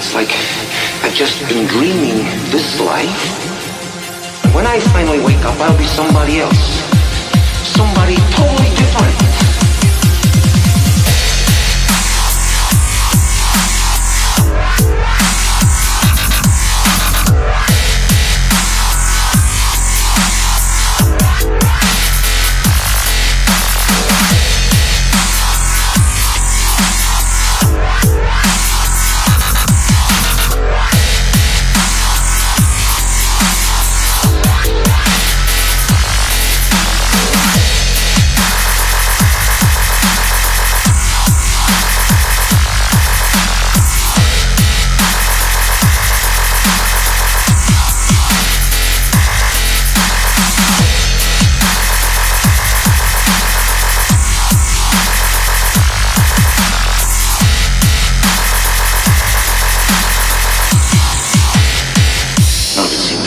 It's like I've just been dreaming this life. When I finally wake up, I'll be somebody else. Somebody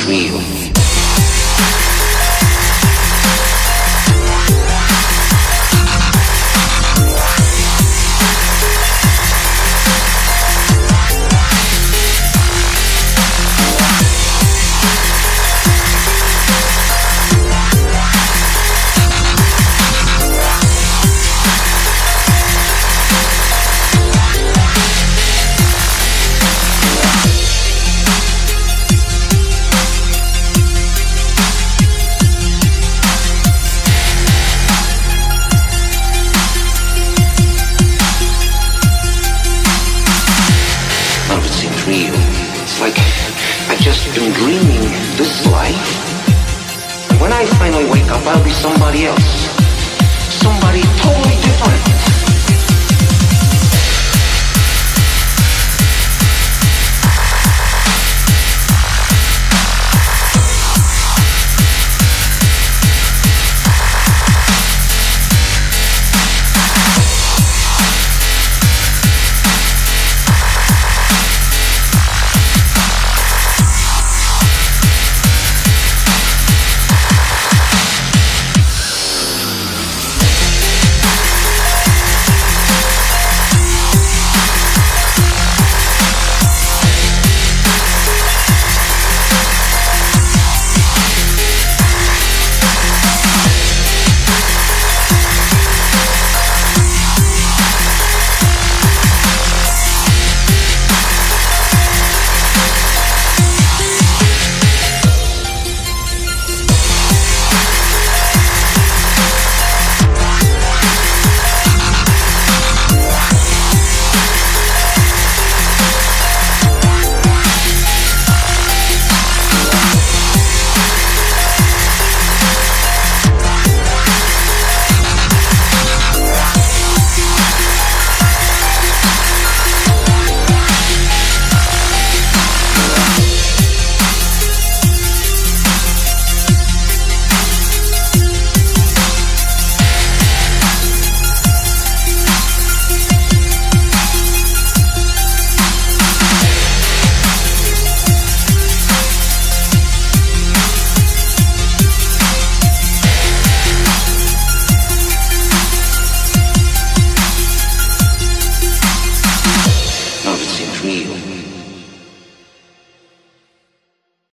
real. Been dreaming this life. When I finally wake up, I'll be somebody else.